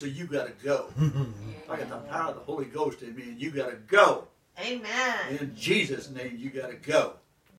So you got to go. I got the power of the Holy Ghost in me, and you got to go. Amen. In Jesus' name, you got to go.